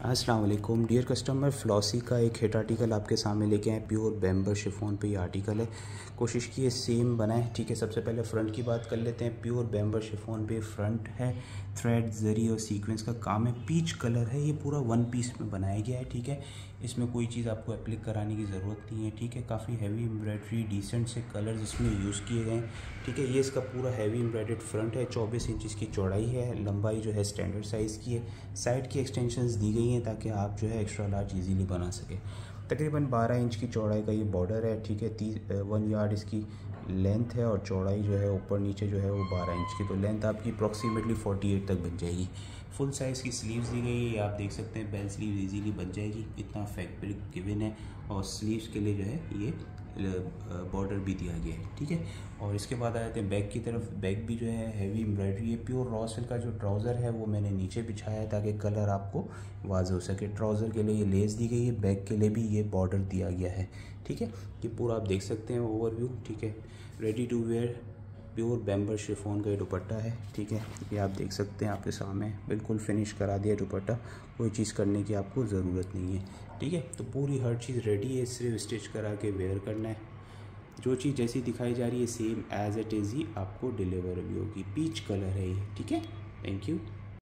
वालेकुम। Dear customer flossy का एक हिट आर्टिकल आपके सामने लेके आए। प्योर बेम्बर शिफोन पे ये आर्टिकल है। कोशिश की है सेम बनाए। ठीक है, सबसे पहले फ्रंट की बात कर लेते हैं। प्योर बेम्बर शिफोन पे फ्रंट है। थ्रेड जरी और सीक्वेंस का काम है। पीच कलर है। ये पूरा वन पीस में बनाया गया है। ठीक है, इसमें कोई चीज़ आपको अप्लिक कराने की ज़रूरत नहीं है। ठीक है, काफ़ी हैवी एम्ब्रॉयड्री डिसेंट से कलर्स इसमें यूज़ किए गए हैं। ठीक है, ये इसका पूरा हैवी एम्ब्रॉयड फ्रंट है। चौबीस इंच की चौड़ाई है। लंबाई जो है स्टैंडर्ड साइज़ की है। साइड की एक्सटेंशन दी गई हैं ताकि आप जो है एक्स्ट्रा लार्ज इजीली बना सकें। तकरीबन 12 इंच की चौड़ाई का ये बॉर्डर है, ठीक है? तीस वन यार्ड इसकी लेंथ है और चौड़ाई जो है ऊपर नीचे जो है वो 12 इंच की। तो लेंथ आपकी अप्रॉक्सीमेटली 48 तक बन जाएगी। फुल साइज़ की स्लीव्स दी गई है आप देख सकते हैं बेल स्लीव इजीली बन जाएगी। इतना फैब्रिक गिवन है और स्लीव्स के लिए जो है ये बॉर्डर भी दिया गया है, ठीक है? और इसके बाद आ जाते हैं बैग की तरफ़। बैग भी जो है हैवी एम्ब्रॉयडरी है प्योर रॉ सिल्क का जो ट्राउज़र है, वो मैंने नीचे बिछाया है ताकि कलर आपको वाज हो सके। ट्राउज़र के लिए ये लेस दी गई है बैग के लिए भी ये बॉर्डर दिया गया है, ठीक है? ये पूरा आप देख सकते हैं ओवरव्यू ठीक है? Ready to wear pure bemberg chiffon का ये दुपट्टा है, ठीक है? ये आप देख सकते हैं आपके सामने। बिल्कुल फिनिश करा दिया दुपट्टा। कोई चीज़ करने की आपको ज़रूरत नहीं है, ठीक है? तो पूरी हर चीज़ रेडी है, सिर्फ़ स्टिच करा के वेयर करना है। जो चीज़ जैसी दिखाई जा रही है सेम एज इट इज़ ही आपको डिलीवर भी होगी। पीच कलर है ये, ठीक है? Thank you